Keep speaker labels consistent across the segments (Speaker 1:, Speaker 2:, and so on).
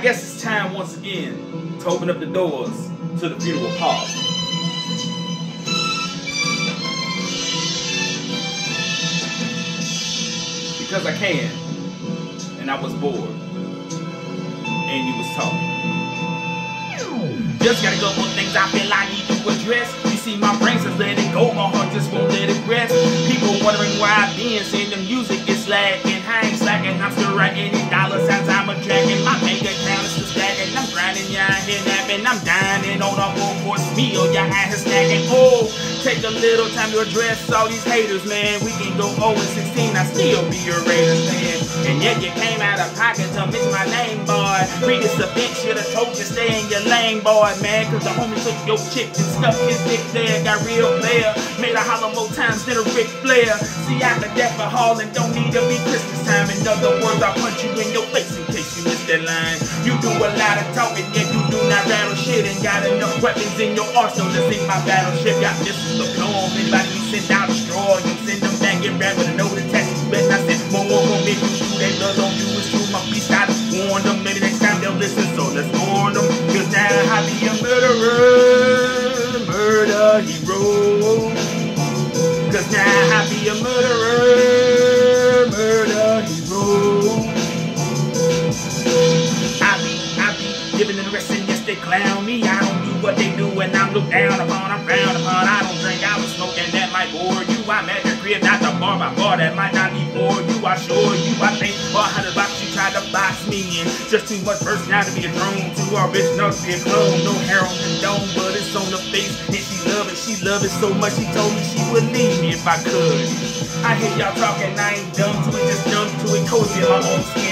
Speaker 1: guess it's time once again to open up the doors to the funeral parlor. Because I can, and I was bored, and you was talking. Just gotta go on things I feel I need to address. Grinding, I here napping. I'm dining on a full course meal, yeah, I is snacking. Oh, take a little time to address all these haters, man. We can go 0 and 16, I still be your Raiders fan. And yet you came out of pocket to miss my name, boy. Previous event should have told you stay in your lane, boy, man. Cause the homie took your chick and stuck his dick there. Got real player. Made a holler more times than a Ric Flair. See, I could death for hauling, don't need to be Christmas time. In other words, I'll punch you do a lot of talking, yet you do not rattle shit. And got enough weapons in your arsenal to sink my battleship. Got missiles to blow on anybody you send out destroy. You send them back and rap with a the test. You better not send more, more, gonna make you do that love on you. It's true, my beast, I warned them. Maybe next time they'll listen, so let's warn them. Cause now I be a murderer, murder hero. Giving the and yes they clown me. I don't do what they do and I'm looked down upon, I'm frowned upon. I don't drink, I was smoking, that might bore you. I'm at the crib, not the bar my bar, that might not be for you. I assure you, I think for a hundred bucks you tried to box me in. Just too much personality to be a drone, too original to be a clone. No hair on the dome, but it's on the face. And she love it, she love it so much, she told me she would leave me if I could. I hear y'all talking, I ain't dumb to it, just numb to it, cozy in my own skin and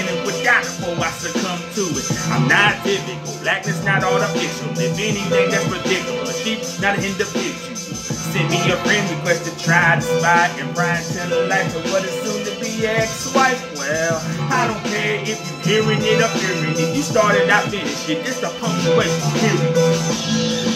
Speaker 1: I succumb to it. I'm not typical, blackness not artificial. If anything that's ridiculous, sheep not an individual. Send me a friend request to try to spot and Brian tell the life to what is soon to be ex-wife. Well, I don't care if you're hearing it or hearing it. You started, I finished it. This the punctuation period.